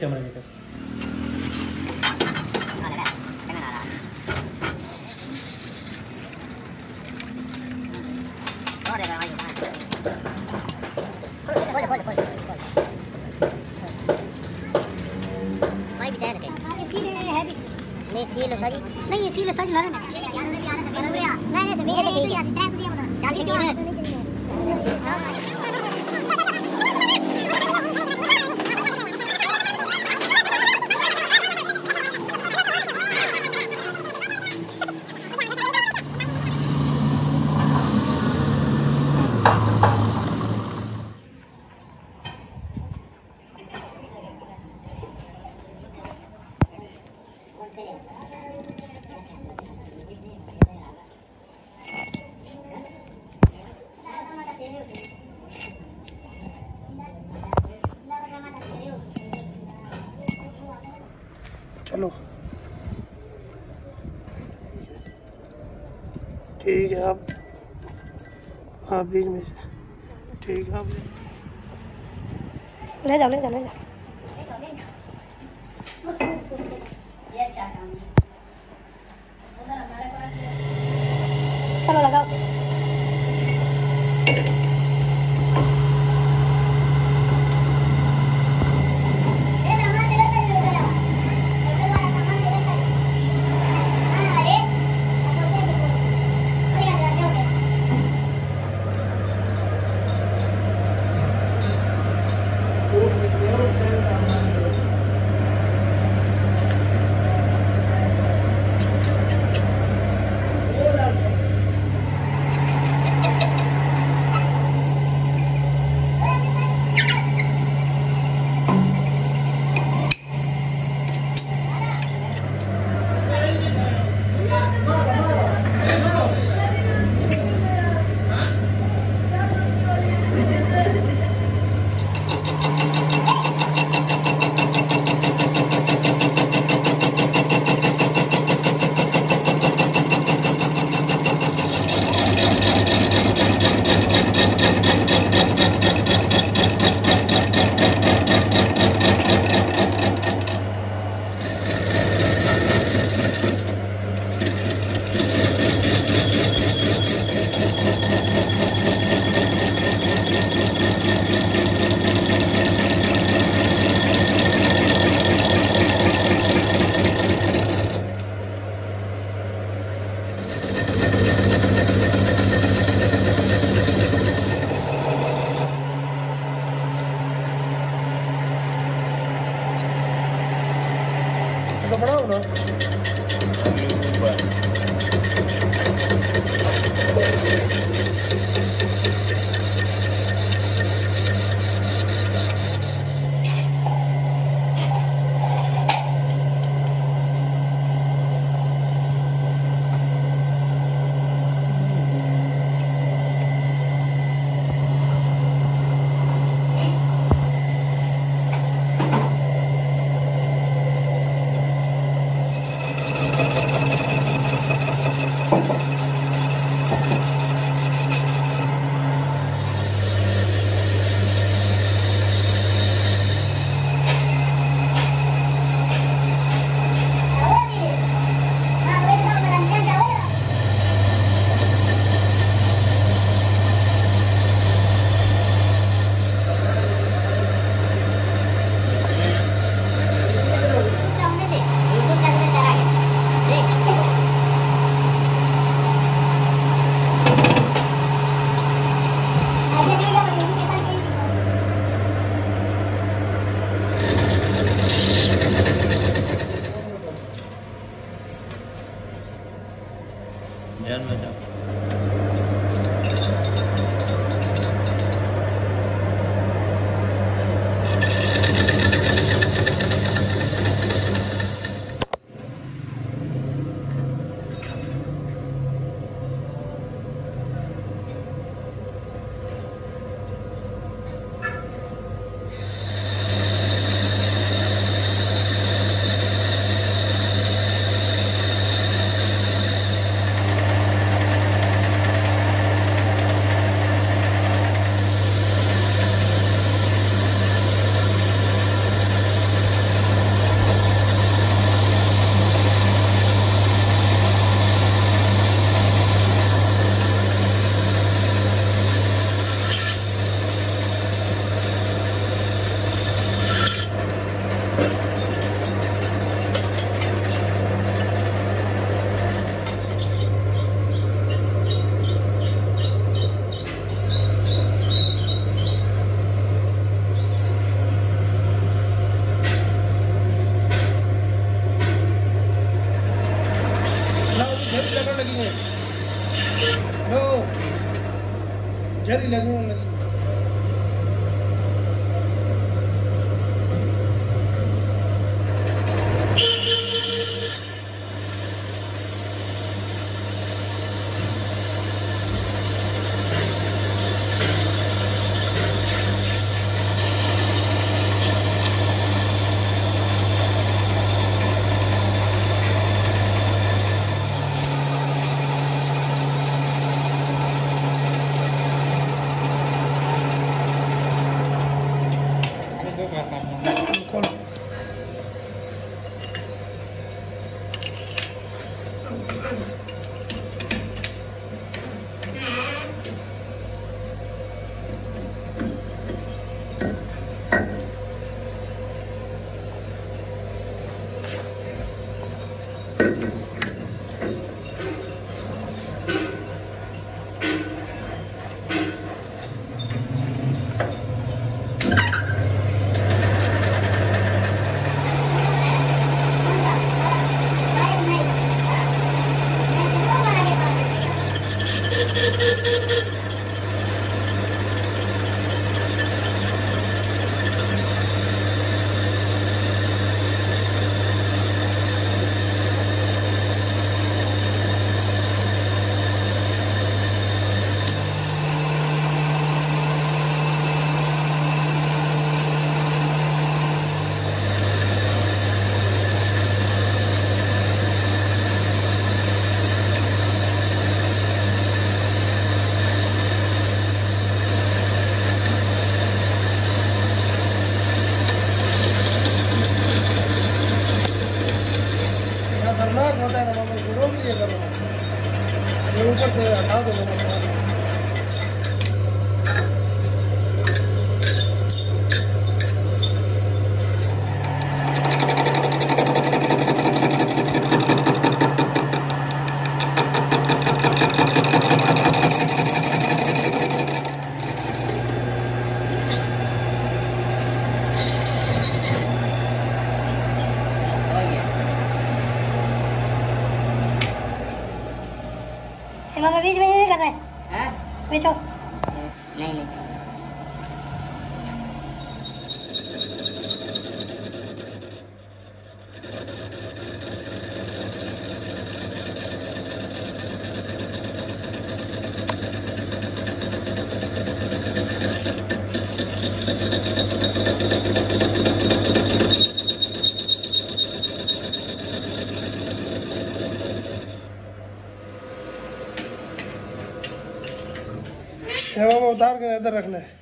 Camera maker बीच में ठीक है ले जाओ ले जाओ ले जाओ। इधर रखना है।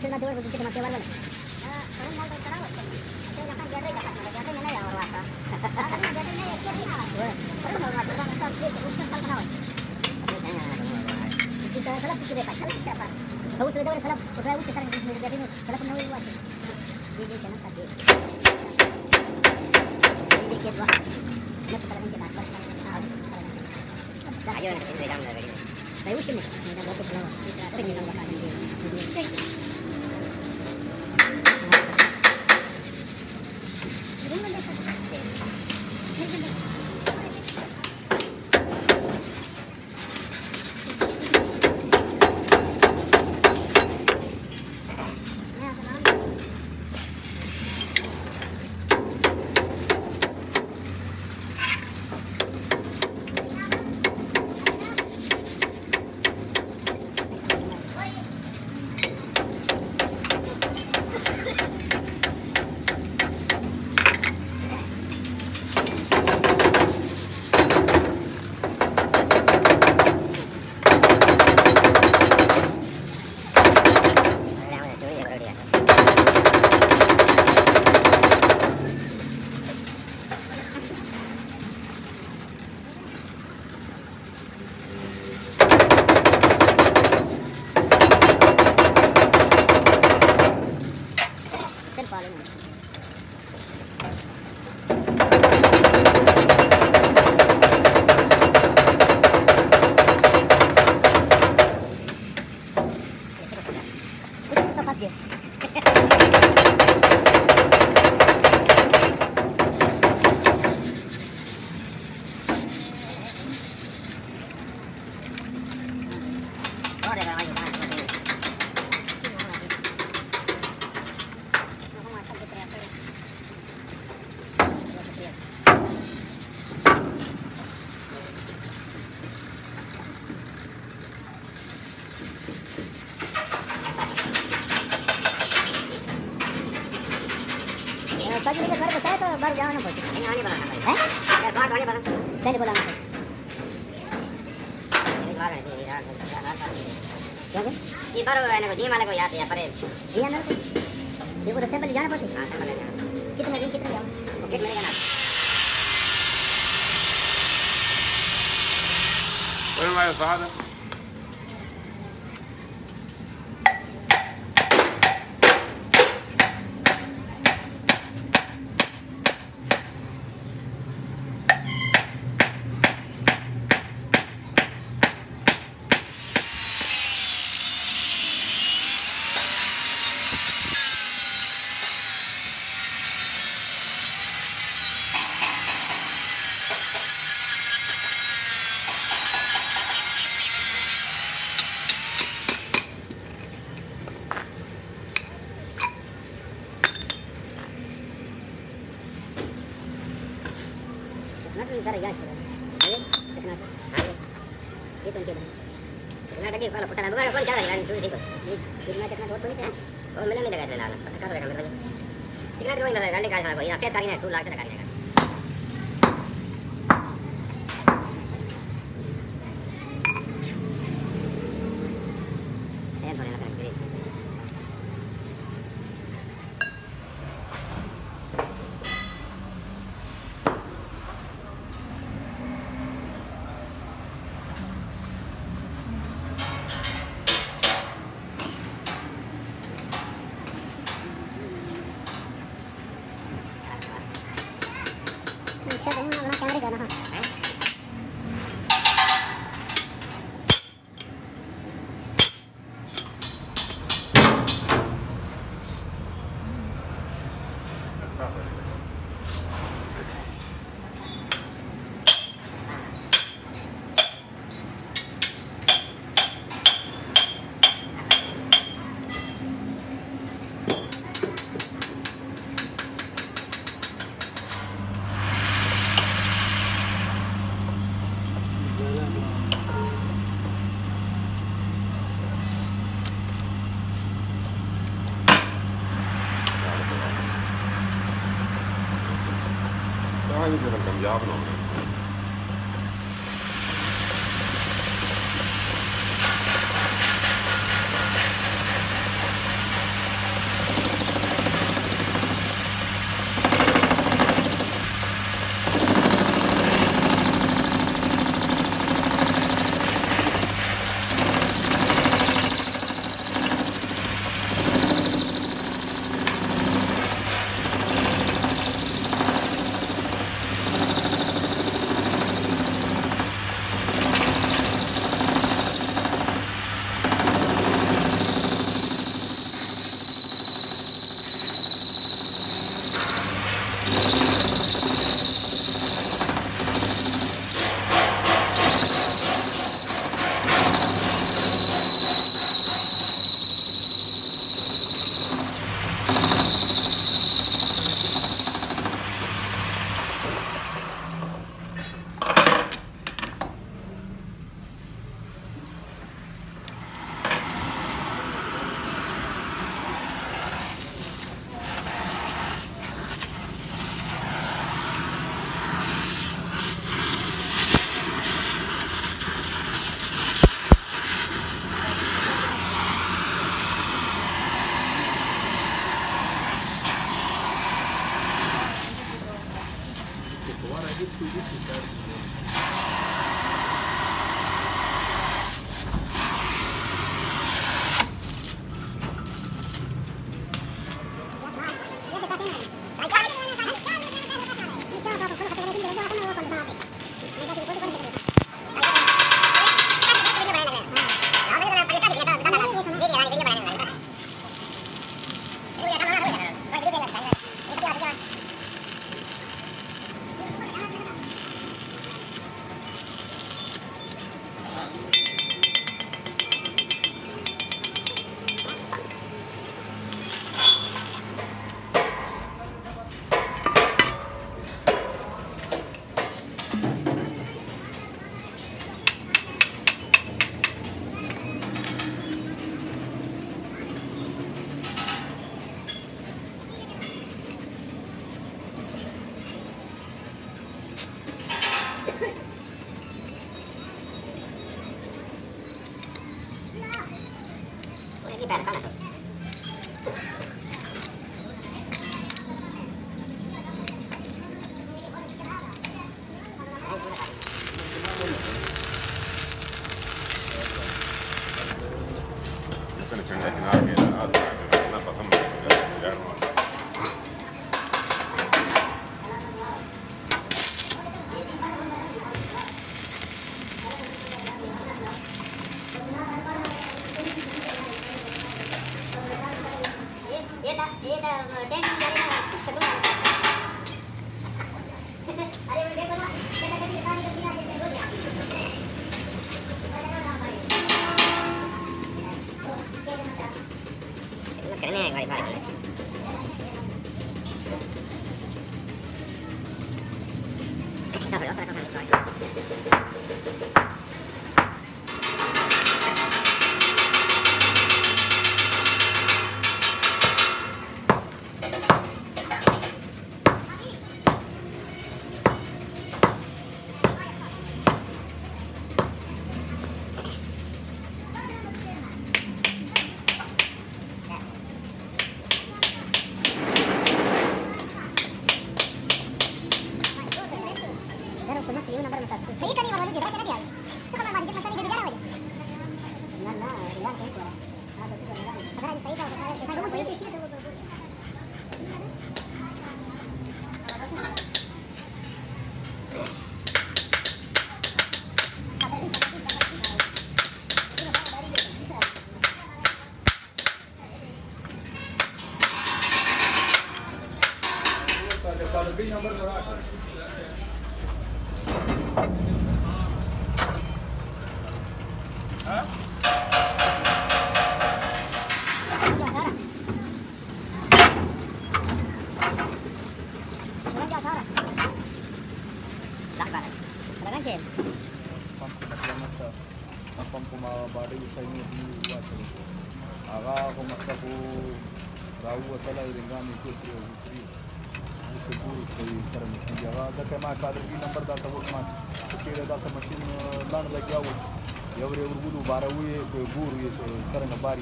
ಕಿತ್ತಲ್ ಮತ್ತೆ ಬರ್ಬೇಕು ಕಿತ್ತಲ್ ಮತ್ತೆ ಬರಲ್ಲ ಅವು ಸುಧಾರ ಸಲಪ್ ಉತ್ತರ ಉತ್ತರ ಸಲಪ್ ನಾವು ಇರುವ ಇದು ಚೆನ್ನಾಗಿ ಸಾಧ್ಯ ಇದಕ್ಕೆ ದ್ವಾ ಮತ್ತು ಪರಮಿಗೆ ನಾಲ್ಕು ಅಯ್ಯೋ ದಯವಿಟ್ಟು ನೀವು ಬೋಕೆ ಸಲವ Let's. कर्नाटक वाला पुटाना बगाड़ा कौन चाह रहा है ठीक है कितना कितना बहुत कोई है और मिलने लगा देना पता कर देगा मेरे को कितना ड्राइंग लगा गाड़ी का कोई या फिर तारीख है 2 लाख तक आ जाएगा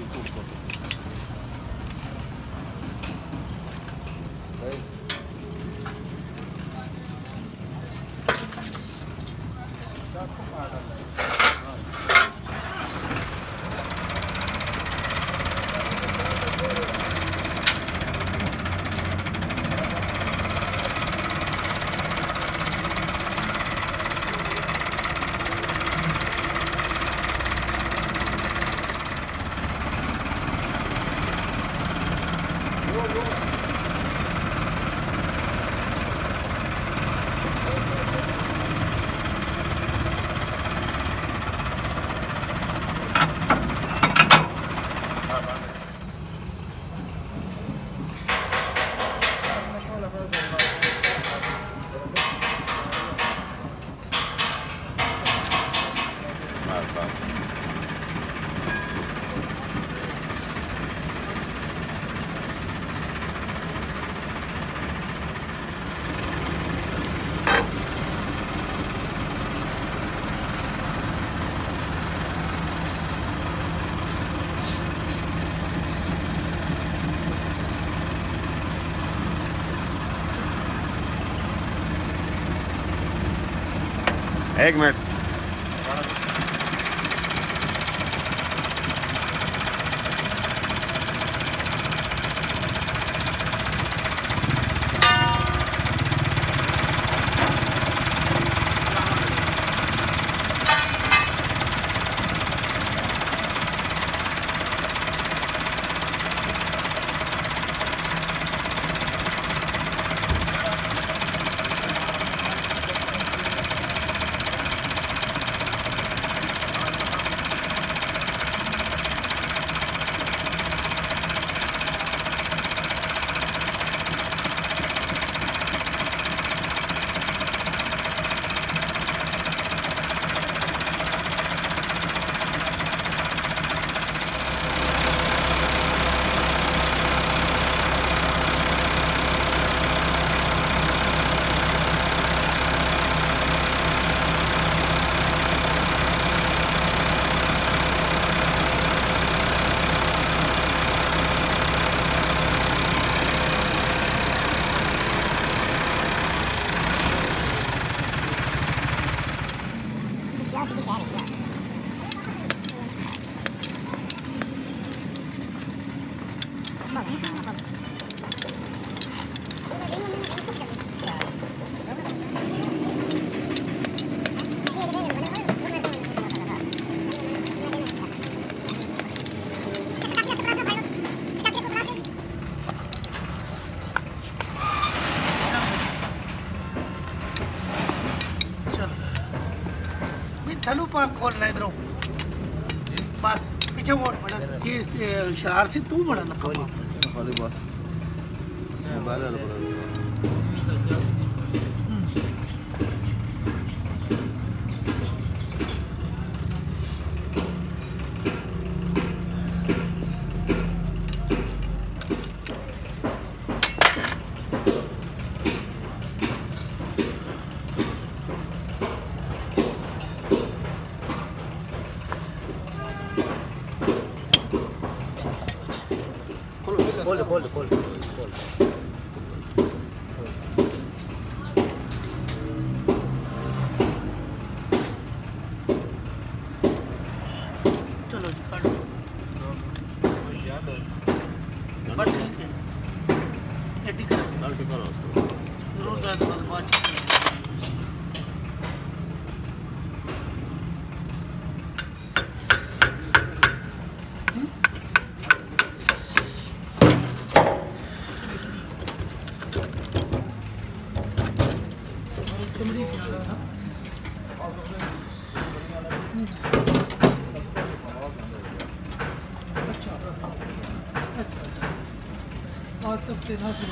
Paris. Egmert. ಆರಿಸಿ ತೂ ಮಾಡೋಣ खोल खोल खोल खोल चलो जी काढो बस ठीक है ये ठीक है ज़रूर जाए तो बात अच्छा अच्छा आज सब तेना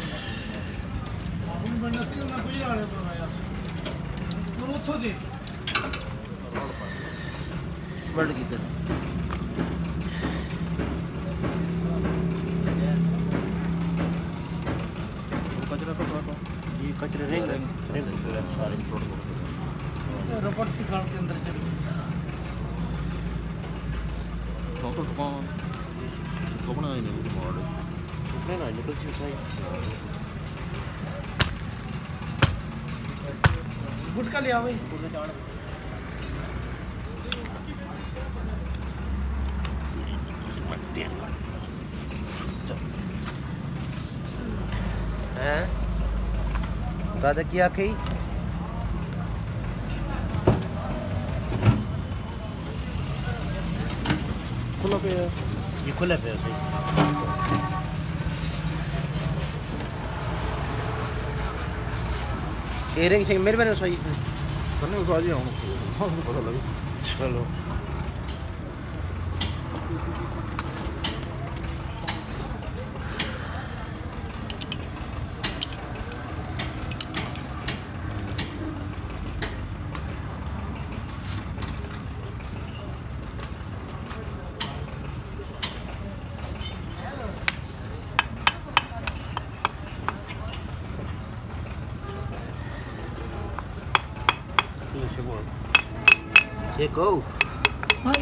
हैं दादा क्या कही खुला पे है ये खुला पे है सही इयरिंग से मेरे मैंने सही करने को आज आऊँ पता लगे चलो देखो ਹਾਂ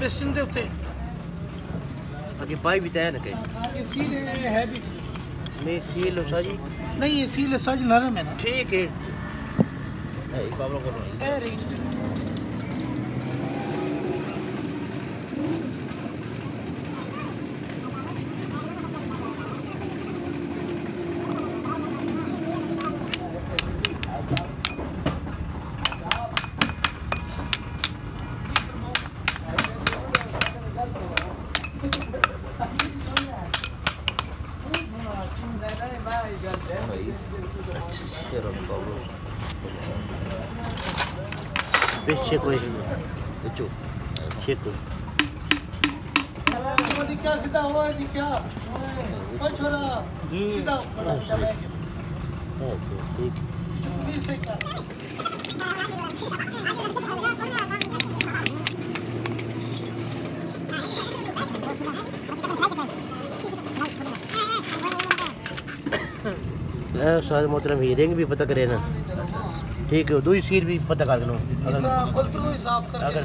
ਆਪਰੇਸ਼ਨ ਦੇ ਉੱਤੇ ਅੱਗੇ ਪਾਈ ਵੀ ਤੈਨ ਕੇ ਇਹ ਸੀਲ ਹੈ ਵੀ ਨਹੀਂ ਸੀਲ ਲਸਾ ਜੀ ਨਹੀਂ ਇਹ ਸੀਲ ਲਸਾ ਜੀ ਨਰਮ ਹੈ ਨਾ ਠੀਕ ਹੈ ਇਹ ਬਾਬਾ ਕੋਲ ਇਹ ਰਹੀ ठीक है। सारे मोहतरम हीरिंग भी पता करे ना। ठीक है दो ही सीर भी पता कर लो अगर करके अगर-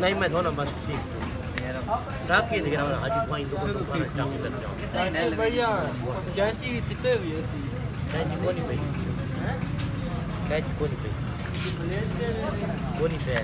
नहीं मैं धोना बस ठीक। टाकी नहीं गिरा आज भाई दो तो लग जाओ भैया चाची चित्ते भी ऐसी कैची को नहीं पई कैची को नहीं पई को नहीं पे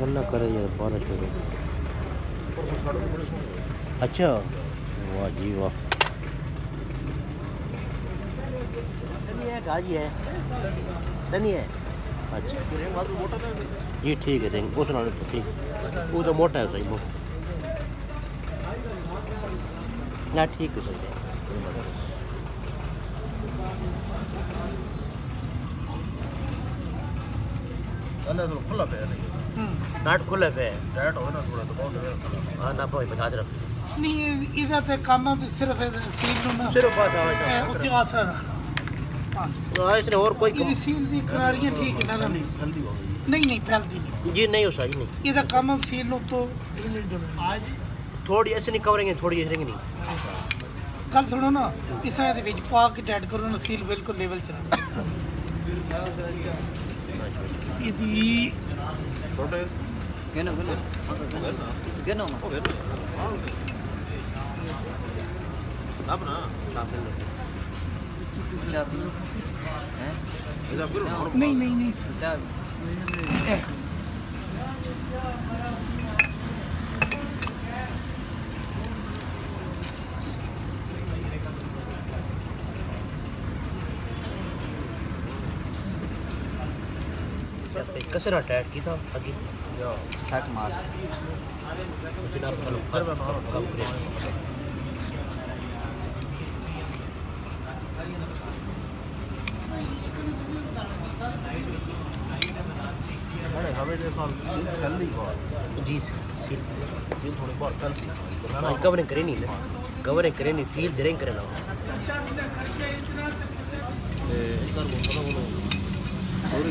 गल्ला करे यार हो सोहनी अच्छा? वाह जी वाह। है गाजी है। सनी है। अच्छा। ये ठीक है रिंग उस नाल तो ठीक। वो तो मोटा है सही वो। ना ठीक है सही अंदर से खुला पे नहीं नाट खुले पे टाइट हो ना थोड़ा तो बहुत है हाँ ना भाई बता दे रख ਨਹੀਂ ਇਹਦਾ ਤੇ ਕੰਮ ਆ ਵੀ ਸਿਰਫ ਸੀਲ ਨੂੰ ਨਾ सिर्फ बात आ ਇਹ ਉੱਤੇ ਆਸਰਾ हाँ इसने और कोई ਇਹਦੀ ਸੀਲ ਦੀ ਕਿਨਾਰੀਆਂ ਠੀਕ ਹੈ ਨਾ जल्दी जल्दी हो गई ਨਹੀਂ ਨਹੀਂ ਫੈਲਦੀ ਨਹੀਂ जी नहीं हो सही नहीं ਇਹਦਾ ਕੰਮ ਆ ਸੀਲ ਨੂੰ ਤੋਂ ਢਿੱਲੀ ਢਿੱਲੀ। ਅੱਜ थोड़ी ऐसे नहीं कवरेंगे थोड़ी ऐसे रहेंगे नहीं ਕੱਲ ਸੁਣੋ ਨਾ ਇਸ ਦੇ ਵਿੱਚ ਪਾ ਕੇ ਟੈਟ ਕਰੋ ਨਾ ਸੀਲ ਬਿਲਕੁਲ ਲੈਵਲ ਚ ఇది గెను గెను గెను नहीं नहीं नहीं की करें मैंने हमें दे साल जी सील सील थोड़ी हाँ ना कवरिंग करे नहीं ना कवरिंग करे नहीं सील दरेंग करे ना इधर को वो थोड़ी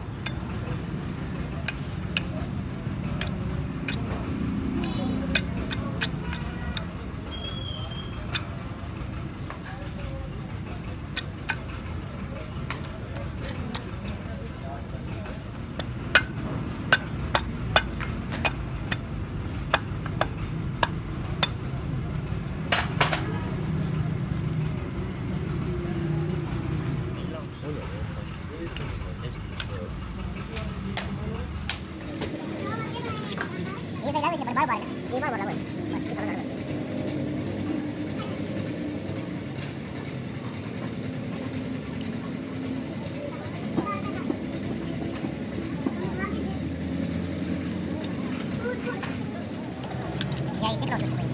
macchina questa fit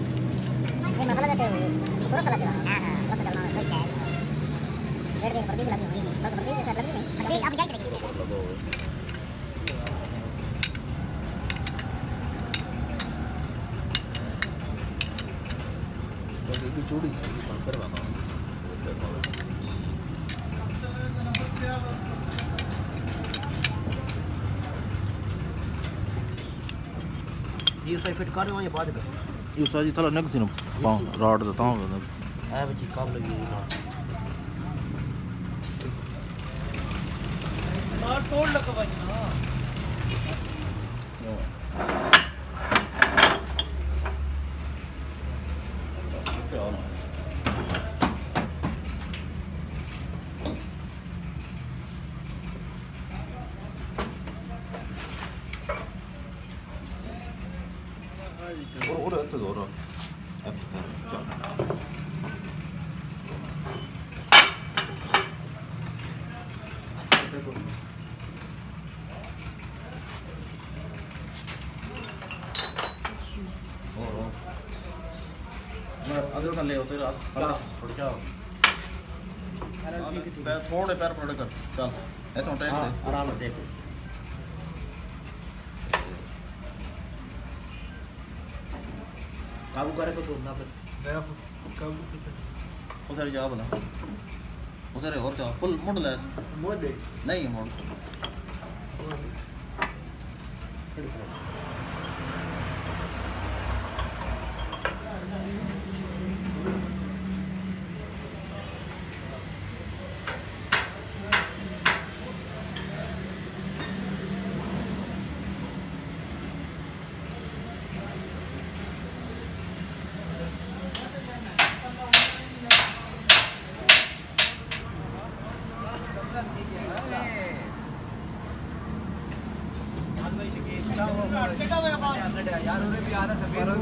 Eh, ma guardate voi, cosa la सही फिट कर वहीं बाद कर ये साजी थला नग सिन पाऊँ रॉड दा तां है बच्ची काम लगी ना मार तोड़ लगा भाई ना 오래 उधर और जा फुल मुड़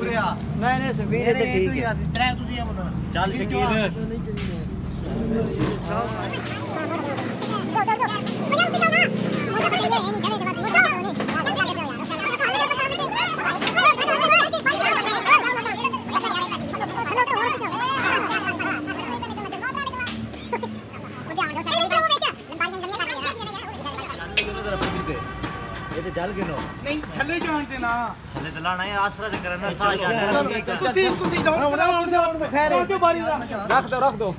ले मुँह दे नहीं मुड़ नहीं नहीं सफ़ेद तो ठीक है त्रै तुझे ਥੱਲੇ ਦਲਾਣਾ ਹੈ ਆਸਰਾ ਤੇ ਕਰਨਾ ਸਾਹ ਜਾਣਾ ਤੁਸੀਂ ਤੁਸੀਂ ਡਾਊਨ ਡਾਊਨ ਤੇ ਖੈਰ ਰੱਖ ਦੋ ਰੱਖ ਦੋ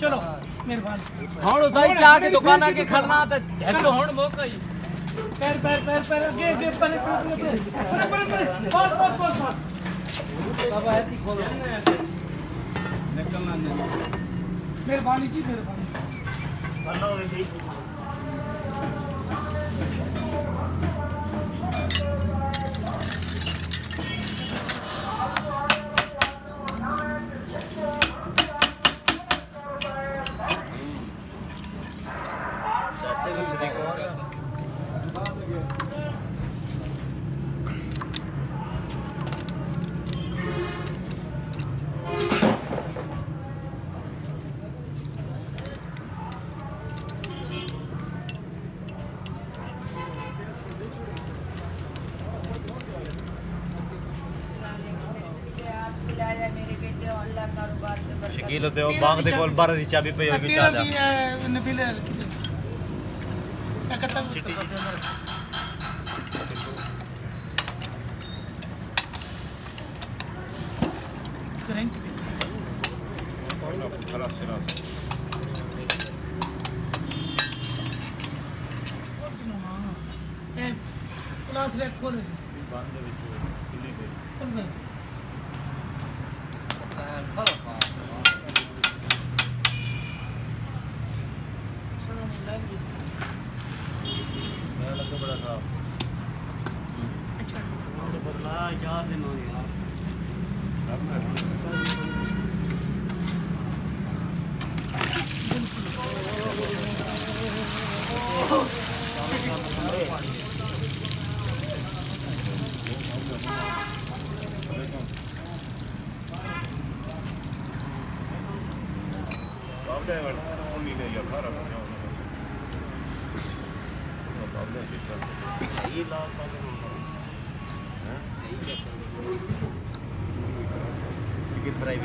ਚਲੋ ਮਿਹਰਬਾਨੀ ਹੁਣ ਸਾਈ ਚਾਹ ਕੇ ਦੁਕਾਨ ਆ ਕੇ ਖੜਨਾ ਤੇ ਇੱਕ ਹੁਣ ਮੌਕਾ ਹੀ ਪੈਰ ਪੈਰ ਪੈਰ ਪੈਰ ਅੱਗੇ ਅੱਗੇ ਪਹਿਲੇ ਪਰ ਪਰ ਪਰ ਬਹੁਤ ਬਹੁਤ ਬਹੁਤ ਬਾਬਾ ਹੈ ਤੀ ਖੋਲੋ ਨਿਕਲਣਾ ਨਹੀਂ ਮਿਹਰਬਾਨੀ ਜੀ ਮਿਹਰਬਾਨੀ ਭਲੋ ਵੀ kilo të jo bankë të kolë barë dhe që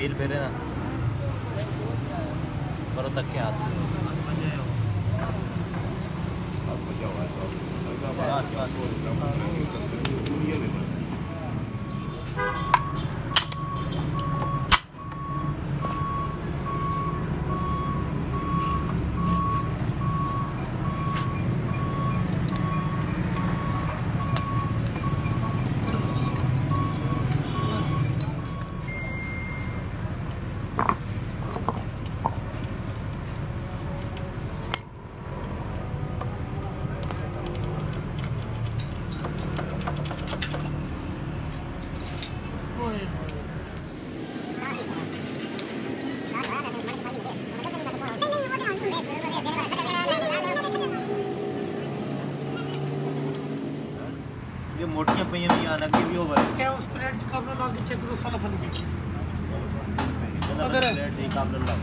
Nabil Pereda.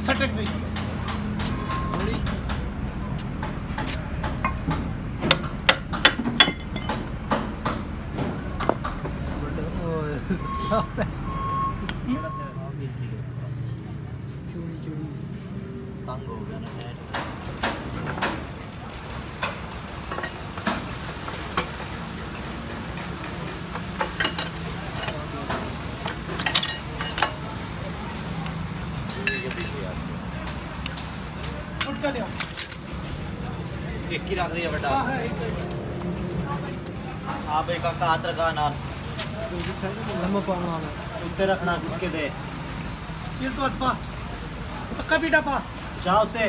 सटक नहीं का हाथ रखा रखना किसके दे चिल्टो अत्पा पक्का पीटा पा जाओ से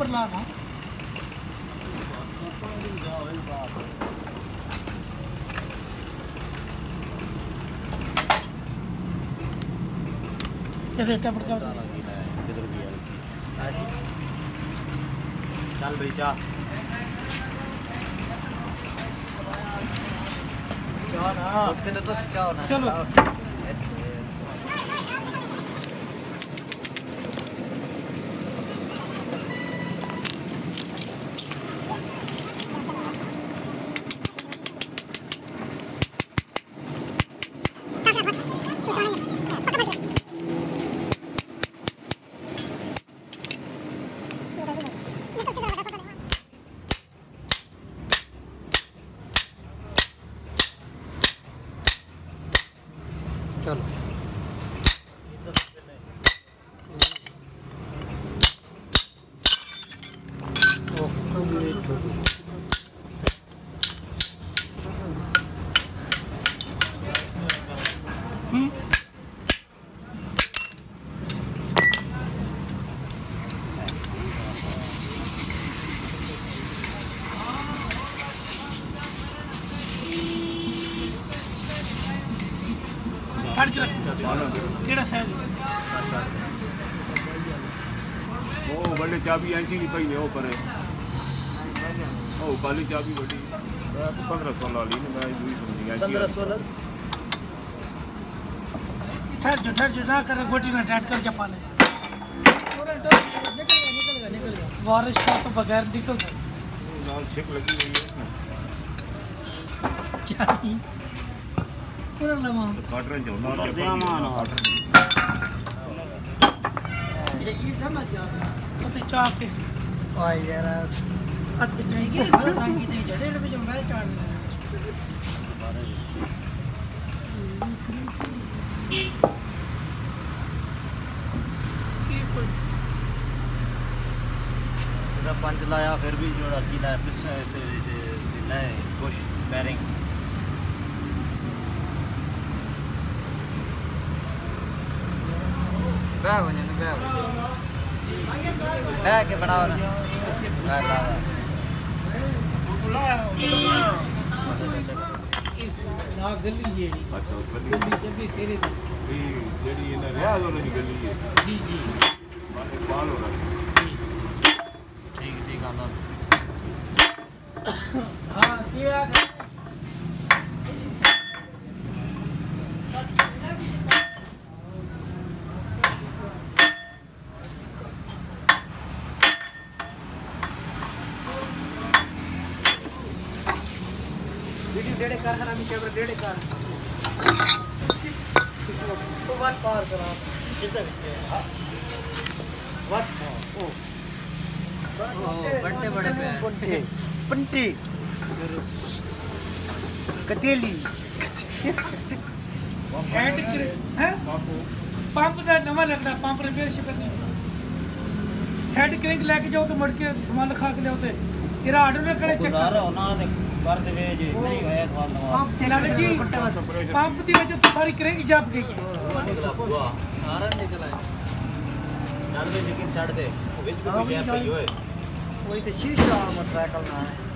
पर ला था चल भाई चाह चलो। ਫੜ ਕੇ ਕਿਹੜਾ ਸਾਈਜ਼ ਉਹ ਵੱਡੇ ਚਾਬੀ ਐਂਟੀ ਦੀ ਪਈ ਨੇ ਉਹ ਪਰੇ ਉਹ ਕਾਲੀ ਚਾਬੀ ਵੱਡੀ 15 16 ਲਈ ਮੈਂ ਯੂਜ਼ ਹੁੰਦੀ ਐਂਟੀ 15 16 ठहर जो ना करे गोटी में डैट कर जपा बारिश का तो बगैर निकल लाल छिप लगी हुई है पूरा लमा तो काट रहे जो ना काट रहे ना काट रहे ये समझ गया। तो चाप के। भाई यार। हाथ पे जाएगी बड़ा ताकि नहीं जड़े पे जम मैं चाड़ बारह लाया फिर भी जो की लाया फिर से लाए कुछ बैरिंग बैग हो जाने बैग। बैग के बनाओ ना बैग ला ना गली ये अच्छा गली गली सेरे दी ये जेडी ये ना रियाज वाली गली है। जी जी। बाल हो रहा है। हाँ किया डेढ़ कार हरामी कैमरा डेढ़ कार तो वन पावर करा जितना भी हाँ। वन ओ बड़े बड़े पे ਪੈ ਪੰਟੀ ਪੰਟੀ ਕਤੇਲੀ हैंड हैं पंप का नवा लगना पंप रिपेयर शिप करनी हैंड क्रिंक लेके जाओ तो मुड़ के सामान लिखा के लियाओ ते तेरा ऑर्डर ना करे चेक ਖੁਦਾਰਾ ਉਹਨਾਂ ਦੇ ਕਰ ਦੇਵੇ ਜੇ ਨਹੀਂ ਹੋਇਆ ਤਾਂ ਨਵਾਂ लाल जी पंप की वजह तो सारी क्रिंक जाप गई है ਨਿਕਲਾ ਬੁਆ ਸਾਰਾ ਨਿਕਲ ਆਇਆ ਚੱਲ ਦੇ ਲੇਕਿਨ ਛੱਡ ਦੇ ਉਹ ਵਿੱਚ ਵੀ ਕੋਈ ਗੈਪ ਪਈ ਹੋਏ वही तो शीशा मत साइकिल ना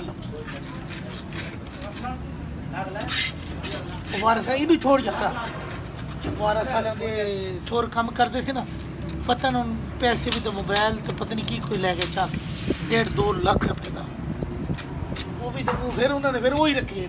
लो पता पैसे भी तो मोबाइल तो पता नहीं की कोई लैके चल डेढ़ दो लाख रुपए का वो भी तो फिर उन्होंने फिर वही रख लिए